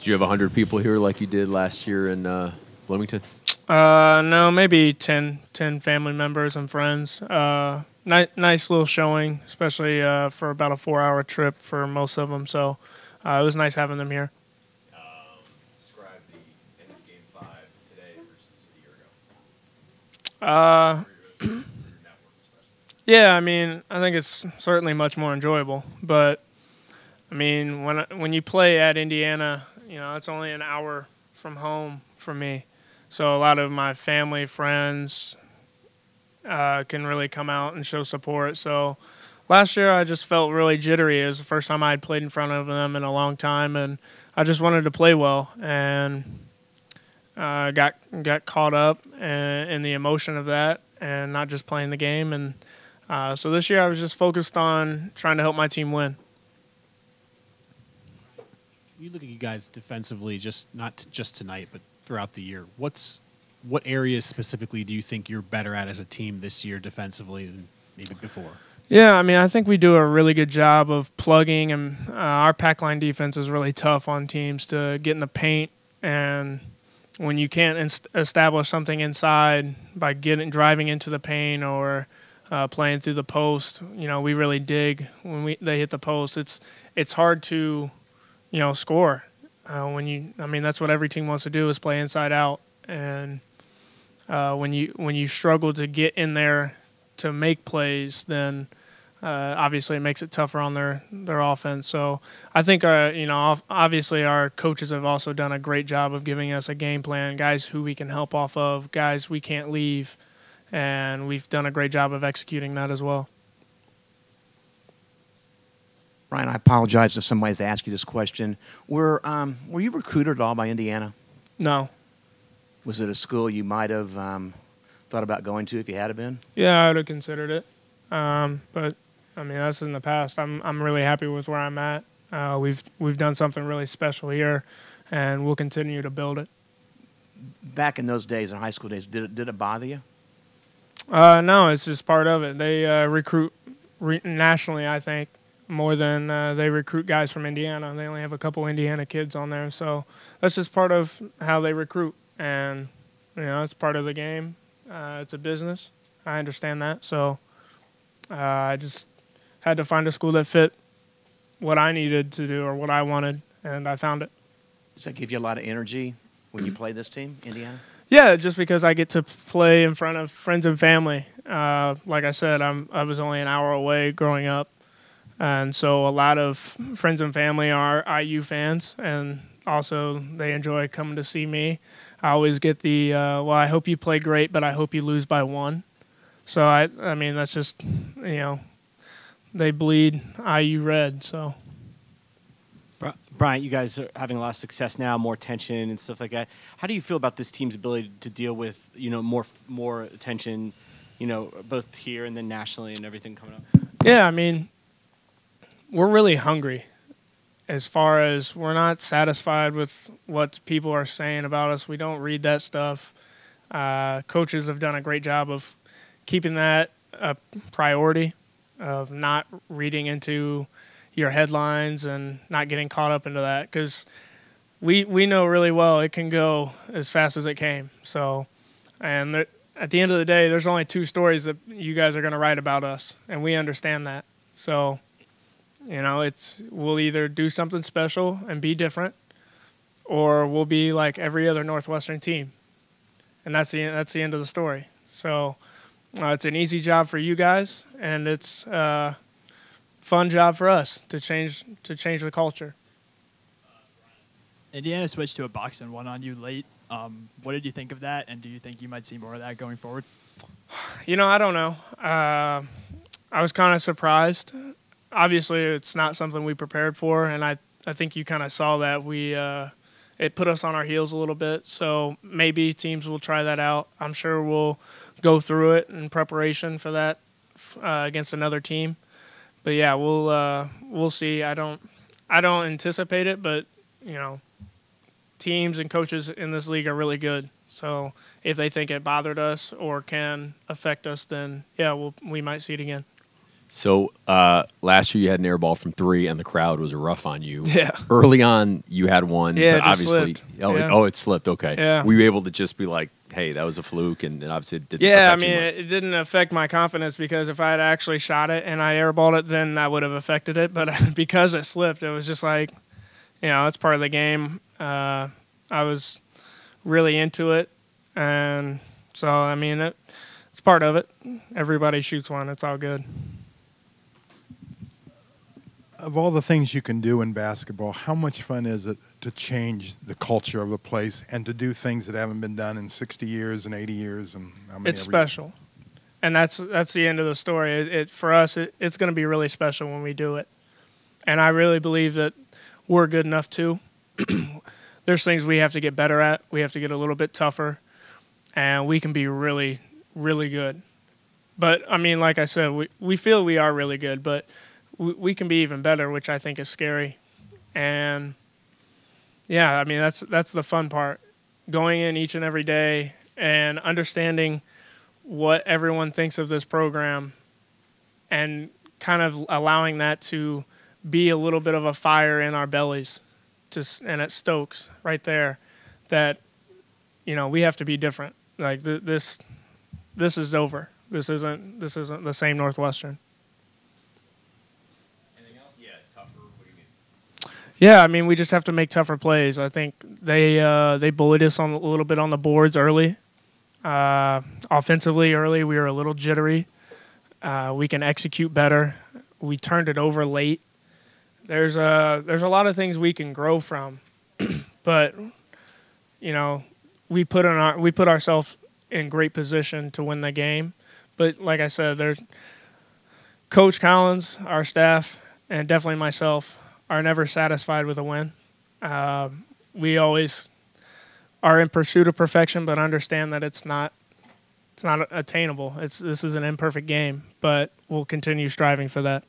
Did you have 100 people here like you did last year in uh, Bloomington? Uh, no, maybe 10, 10 family members and friends. Uh, ni- nice little showing, especially uh, for about a four-hour trip for most of them. So uh, it was nice having them here. describe the end of Game Five today versus a year ago. Uh, yeah, I mean, I think it's certainly much more enjoyable. But I mean, when when you play at Indiana, you know, it's only an hour from home for me, so a lot of my family, friends, uh, can really come out and show support. So last year, I just felt really jittery. It was the first time I had played in front of them in a long time, and I just wanted to play well and uh, got got caught up in, the emotion of that and not just playing the game. And uh, so this year I was just focused on trying to help my team win. You look at you guys defensively, just not just tonight, but throughout the year. What's what areas specifically do you think you're better at as a team this year defensively than maybe before? Yeah, I mean, I think we do a really good job of plugging, and uh, our pack line defense is really tough on teams to get in the paint. And when you can't establish something inside by getting driving into the paint or uh, playing through the post, you know, we really dig when we they hit the post. It's it's hard to, you know, score uh, when you. I mean, that's what every team wants to do is play inside out, and uh, when you when you struggle to get in there to make plays, then uh, obviously it makes it tougher on their their offense. So I think our, you know obviously our coaches have also done a great job of giving us a game plan, guys who we can help off of, guys we can't leave, and we've done a great job of executing that as well. Ryan, I apologize if somebody's asked you this question. Were um, were you recruited at all by Indiana? No. Was it a school you might have um, thought about going to if you had been? Yeah, I would have considered it, um, but I mean that's in the past. I'm I'm really happy with where I'm at. Uh, we've we've done something really special here, and we'll continue to build it. Back in those days, in high school days, did it, did it bother you? Uh, no, it's just part of it. They uh, recruit re- nationally, I think, more than uh, they recruit guys from Indiana. They only have a couple Indiana kids on there, so that's just part of how they recruit, and you know, it's part of the game. Uh, it's a business. I understand that, so uh, I just had to find a school that fit what I needed to do or what I wanted, and I found it. Does that give you a lot of energy when you play this team, Indiana? Yeah, just because I get to play in front of friends and family. Uh, like I said, I'm I was only an hour away growing up, and so a lot of friends and family are IU fans, and also they enjoy coming to see me. I always get the uh, well, I hope you play great, but I hope you lose by one. So I I mean that's just you know they bleed IU red. So Bryant, you guys are having a lot of success now, more tension and stuff like that. How do you feel about this team's ability to deal with, you know, more more attention, you know, both here and then nationally and everything coming up? Yeah, I mean, we're really hungry as far as we're not satisfied with what people are saying about us. We don't read that stuff. Uh, coaches have done a great job of keeping that a priority, of not reading into your headlines and not getting caught up into that because we we know really well it can go as fast as it came. So, and there, at the end of the day, there's only two stories that you guys are going to write about us, and we understand that. So, you know, it's we'll either do something special and be different, or we'll be like every other Northwestern team, and that's the that's the end of the story. So, uh, it's an easy job for you guys, and it's a fun job for us to change to change the culture. Indiana switched to a box and one on you late. Um, what did you think of that, and do you think you might see more of that going forward? You know, I don't know. Uh, I was kind of surprised. Obviously, it's not something we prepared for, and I I think you kind of saw that we uh, it put us on our heels a little bit. So maybe teams will try that out. I'm sure we'll go through it in preparation for that uh, against another team. But yeah, we'll uh, we'll see. I don't I don't anticipate it, but you know, teams and coaches in this league are really good. So if they think it bothered us or can affect us, then yeah, we'll, we might see it again. So uh, last year you had an air ball from three, and the crowd was rough on you. Yeah. Early on, you had one, Yeah, but obviously, slipped. oh, it, oh, it slipped. Okay. Yeah. Were you able to just be like, "Hey, that was a fluke," and, and obviously it didn't. Yeah, I mean, it didn't affect my confidence because if I had actually shot it and I airballed it, then that would have affected it. But because it slipped, it was just like, you know, it's part of the game. Uh, I was really into it, and so I mean, it, it's part of it. Everybody shoots one. It's all good. Of all the things you can do in basketball, how much fun is it to change the culture of a place and to do things that haven't been done in 60 years and 80 years and how many it's special, and that's that's the end of the story. It, it for us, it, it's going to be really special when we do it, and I really believe that we're good enough too. There's things we have to get better at. We have to get a little bit tougher, and we can be really, really good. But I mean, like I said, we we feel we are really good, but we, we can be even better, which I think is scary. And yeah, I mean that's that's the fun part. Going in each and every day and understanding what everyone thinks of this program and kind of allowing that to be a little bit of a fire in our bellies to and it stokes right there that you know we have to be different like th- this this is over this isn't this isn't the same northwestern Anything else? Yeah, tougher. What do you mean? Yeah, I mean, we just have to make tougher plays. I think they uh, they bullied us on a little bit on the boards early. Uh, offensively, early we were a little jittery. Uh, we can execute better. We turned it over late. There's a there's a lot of things we can grow from, but you know, we put in our we put ourselves in great position to win the game. But like I said, there's Coach Collins, our staff, and definitely myself are never satisfied with a win. Um, we always are in pursuit of perfection, but understand that it's not it's not attainable. It's this is an imperfect game, but we'll continue striving for that.